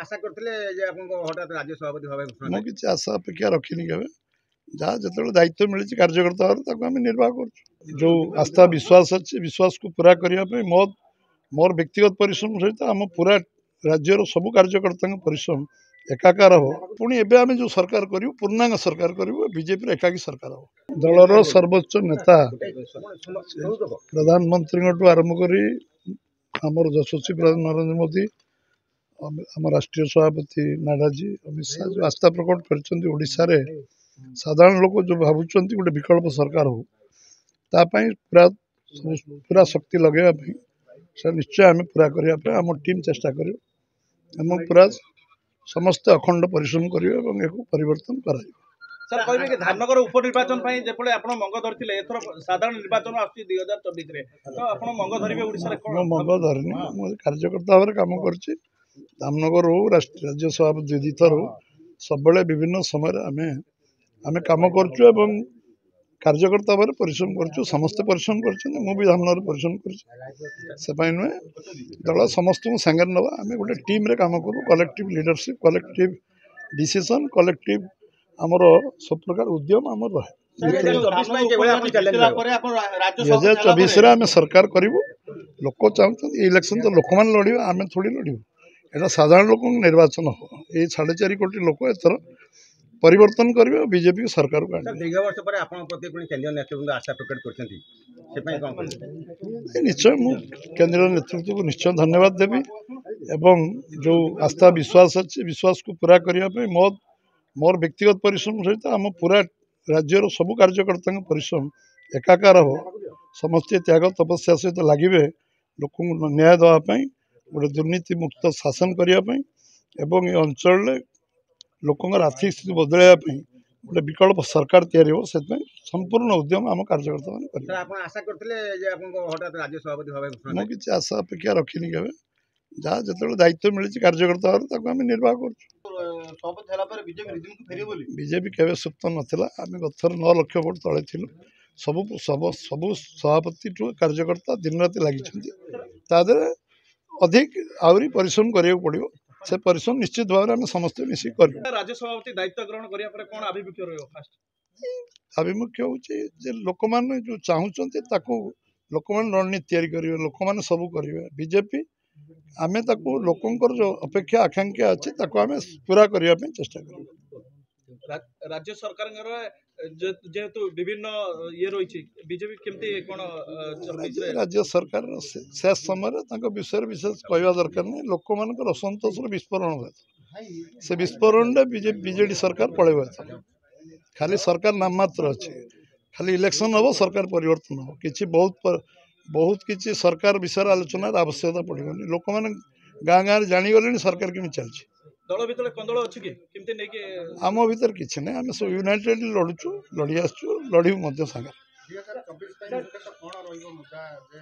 आशा अपेक्षा रखी दायित्व मिली कार्यकर्ता निर्वाह कर पूरा करने मो मोर व्यक्तिगत परिश्रम सहित आम पूरा राज्य सब कार्यकर्ता परिश्रम एकाकार हो पुणी एवं जो सरकार कर सरकार करजेपी एकाकी सरकार दल सर्वोच्च नेता प्रधानमंत्री आरंभ कर नरेन्द्र मोदी ଆମ ରାଷ୍ଟ୍ରୀୟ ସଭାପତି ନାଡ଼ାଜୀ ଅମିତ ଶାହା ଯେଉଁ ଆସ୍ଥା ପ୍ରକଟ କରିଛନ୍ତି ଓଡ଼ିଶାରେ ସାଧାରଣ ଲୋକ ଯେଉଁ ଭାବୁଛନ୍ତି ଗୋଟେ ବିକଳ୍ପ ସରକାର ହଉ ତା ପାଇଁ ପୁରା ପୁରା ଶକ୍ତି ଲଗାଇବା ପାଇଁ ସେ ନିଶ୍ଚୟ ଆମେ ପୁରା କରିବା ପାଇଁ ଆମ ଟିମ୍ ଚେଷ୍ଟା କରିବୁ ଏବଂ ପୁରା ସମସ୍ତେ ଅଖଣ୍ଡ ପରିଶ୍ରମ କରିବେ ଏବଂ ଏହାକୁ ପରିବର୍ତ୍ତନ କରାଯିବ ସାର୍ କହିବେ କି ଧାମନଗର ଉପନିର୍ବାଚନ ପାଇଁ ଯେପରି ଆପଣ ମଙ୍ଗ ଧରିଥିଲେ ଏଥର ସାଧାରଣ ନିର୍ବାଚନ ଆସୁଛି ଦୁଇ ହଜାର ଚବିଶରେ ତ ଆପଣ ମଙ୍ଗ ଧରିବେ ଓଡ଼ିଶାରେ ମଙ୍ଗ ଧରିନି ମୁଁ କାର୍ଯ୍ୟକର୍ତ୍ତା ଭାବରେ କାମ କରୁଛି ଧାମନଗର ହଉ ରାଜ୍ୟସଭା ଦୁଇ ଥର ହଉ ସବୁବେଳେ ବିଭିନ୍ନ ସମୟରେ ଆମେ ଆମେ କାମ କରୁଛୁ ଏବଂ କାର୍ଯ୍ୟକର୍ତ୍ତା ଭାବରେ ପରିଶ୍ରମ କରୁଛୁ ସମସ୍ତେ ପରିଶ୍ରମ କରିଛନ୍ତି ମୁଁ ବି ଧାମନଗର ପରିଶ୍ରମ କରୁଛି ସେ ପାଇଁ ନୁହେଁ ଦଳ ସମସ୍ତଙ୍କୁ ସାଙ୍ଗରେ ନେବା ଆମେ ଗୋଟେ ଟିମ୍ରେ କାମ କରୁ collective leadership collective decision collective ଆମର ସବୁ ପ୍ରକାର ଉଦ୍ୟମ ଆମର ରହେ ଦୁଇ ହଜାର ଚବିଶରେ ଆମେ ସରକାର କରିବୁ ଲୋକ ଚାହୁଁଛନ୍ତି ଇଲେକ୍ସନ୍ ତ ଲୋକମାନେ ଲଢ଼ିବେ ଆମେ ଥୋଡ଼ି ଲଢ଼ିବୁ ଏଇଟା ସାଧାରଣ ଲୋକଙ୍କ ନିର୍ବାଚନ ହେବ ଏଇ ସାଢ଼େ ଚାରି କୋଟି ଲୋକ ଏଥର ପରିବର୍ତ୍ତନ କରିବେ ଆଉ ବିଜେପି ସରକାରକୁ ଆଣିବେ ଦୀର୍ଘ ବର୍ଷ ପରେ ଆପଣଙ୍କ ପ୍ରତି ପୁଣି କେନ୍ଦ୍ରୀୟ ନେତୃବୃନ୍ଦ ଆଶା ପ୍ରକଟ କରିଛନ୍ତି ସେଥିପାଇଁ କ'ଣ ନିଶ୍ଚୟ ମୁଁ କେନ୍ଦ୍ରୀୟ ନେତୃତ୍ୱକୁ ନିଶ୍ଚୟ ଧନ୍ୟବାଦ ଦେବି ଏବଂ ଯେଉଁ ଆସ୍ଥା ବିଶ୍ୱାସ ଅଛି ବିଶ୍ୱାସକୁ ପୁରା କରିବା ପାଇଁ ମୋ ମୋର ବ୍ୟକ୍ତିଗତ ପରିଶ୍ରମ ସହିତ ଆମ ପୁରା ରାଜ୍ୟର ସବୁ କାର୍ଯ୍ୟକର୍ତ୍ତାଙ୍କ ପରିଶ୍ରମ ଏକାକାର ହେବ ସମସ୍ତେ ତ୍ୟାଗ ତପସ୍ୟା ସହିତ ଲାଗିବେ ଲୋକଙ୍କୁ ନ୍ୟାୟ ଦେବା ପାଇଁ ଗୋଟେ ଦୁର୍ନୀତିମୁକ୍ତ ଶାସନ କରିବା ପାଇଁ ଏବଂ ଏ ଅଞ୍ଚଳରେ ଲୋକଙ୍କର ଆର୍ଥିକ ସ୍ଥିତି ବଦଳାଇବା ପାଇଁ ଗୋଟେ ବିକଳ୍ପ ସରକାର ତିଆରି ହେବ ସେଥିପାଇଁ ସମ୍ପୂର୍ଣ୍ଣ ଉଦ୍ୟମ ଆମ କାର୍ଯ୍ୟକର୍ତ୍ତାମାନେ କରିବେ ମୁଁ କିଛି ଆଶା ଅପେକ୍ଷା ରଖିନି କେବେ ଯାହା ଯେତେବେଳେ ଦାୟିତ୍ୱ ମିଳିଛି କାର୍ଯ୍ୟକର୍ତ୍ତା ଭାବରେ ତାକୁ ଆମେ ନିର୍ବାହ କରୁଛୁ ବିଜେପି କେବେ ସୁପ୍ତ ନଥିଲା ଆମେ ଗତଥର ନଅ ଲକ୍ଷ ଭୋଟ୍ ତଳେ ଥିଲୁ ସବୁ ସବୁ ସଭାପତିଠୁ କାର୍ଯ୍ୟକର୍ତ୍ତା ଦିନରାତି ଲାଗିଛନ୍ତି ତା ଦେହରେ ଅଧିକ ଆହୁରି ପରିଶ୍ରମ କରିବାକୁ ପଡିବ ସେ ପରିଶ୍ରମ ନିଶ୍ଚିତ ଭାବରେ ଆମେ ସମସ୍ତେ ମିଶିକି କରିବୁ ରାଜ୍ୟସଭାପତି ଦାୟିତ୍ୱ ଗ୍ରହଣ କରିବା ପରେ କଣ ଆଭିମୁଖ୍ୟ ରହିବ ଆଭିମୁଖ୍ୟ ହେଉଛି ଯେ ଲୋକମାନେ ଯେଉଁ ଚାହୁଁଛନ୍ତି ତାକୁ ଲୋକମାନେ ରଣନୀତି ତିଆରି କରିବେ ଲୋକମାନେ ସବୁ କରିବେ ବିଜେପି ଆମେ ତାକୁ ଲୋକଙ୍କର ଯେଉଁ ଅପେକ୍ଷା ଆକାଂକ୍ଷା ଅଛି ତାକୁ ଆମେ ପୁରା କରିବା ପାଇଁ ଚେଷ୍ଟା କରିବୁ राज्य सरकार जेहेतु विभिन्न ये रही बीजेपी केमती कौन राज्य सरकार शेष समय विषय विशेष कह दरकार नहीं लोक मान असंतोष विस्फोरण हुए से विस्फोरण विजे सरकार पल खाली सरकार नाम मात्र अच्छे खाली इलेक्शन हम सरकार परिवर्तन किसी बहुत पर, बहुत किसी सरकार विषय आलोचन आवश्यकता पड़ेगा लोक मैंने गाँ गाँव जाणीगले सरकार केमी चलती দল ভিতর কন্দল আছে কি কিমতি নেকি আমো ভিতর কিছ নে আমি সো ইউনাইটেড লড়াচু লড়ি আসচু লড়ি মধ্য সাংগা 2024 টাইন এটা বড়া রইবো मुद्दा जे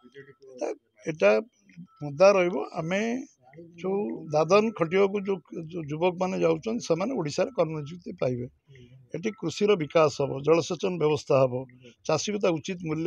বিজেপি কো এটা मुद्दा রইবো আমি যে দাদান খটিয়া কো যে যুবক মানে যাওছন সমান ওড়িশা কর্ন চুক্তি পাইবে এটি কৃষিৰ বিকাশ হব জলসচেন ব্যৱস্থা হব চাসিবিতা উচিত মূল্য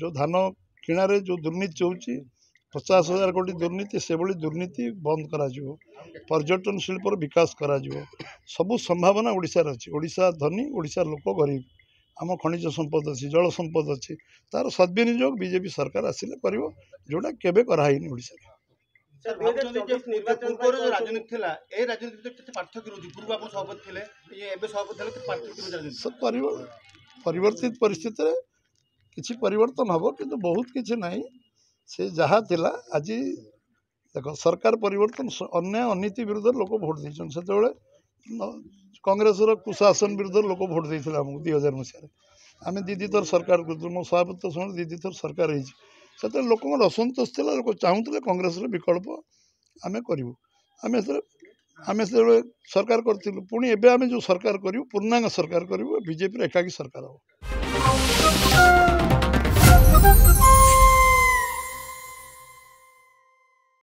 যে ধান কিনারে যে দুৰ্নীত চাউচি पचास हजार कोटी दुर्नीति से भाई दुर्नीति बंद कर पर्यटन शिल्पर विकास कर सब संभावना ओडार अच्छी ओडा धनी ओडार लोक गरीब आम खनिज संपद अच्छी जल संपद अच्छी तार सद्विनियोग बीजेपी सरकार आसने कर जोटा के पर्थित पार्थित पर्थित पर्थित पर्थित ସେ ଯାହା ଥିଲା ଆଜି ଦେଖ ସରକାର ପରିବର୍ତ୍ତନ ଅନ୍ୟାୟ ଅନୀତି ବିରୁଦ୍ଧରେ ଲୋକ ଭୋଟ୍ ଦେଇଛନ୍ତି ସେତେବେଳେ କଂଗ୍ରେସର କୁଶାସନ ବିରୁଦ୍ଧରେ ଲୋକ ଭୋଟ୍ ଦେଇଥିଲେ ଆମକୁ ଦୁଇ ହଜାର ମସିହାରେ ଆମେ ଦୁଇ ଦୁଇ ଥର ସରକାର କରୁଥିଲୁ ମୋ ସଭାପତି ସମୟରେ ଦୁଇ ଦୁଇ ଥର ସରକାର ହେଇଛି ସେତେବେଳେ ଲୋକଙ୍କର ଅସନ୍ତୋଷ ଥିଲା ଲୋକ ଚାହୁଁଥିଲେ କଂଗ୍ରେସର ବିକଳ୍ପ ଆମେ କରିବୁ ଆମେ ସେତେବେଳେ ଆମେ ସେତେବେଳେ ସରକାର କରିଥିଲୁ ପୁଣି ଏବେ ଆମେ ଯେଉଁ ସରକାର କରିବୁ ପୂର୍ଣ୍ଣାଙ୍ଗ ସରକାର କରିବୁ ବିଜେପିର ଏକାକି ସରକାର ହେବ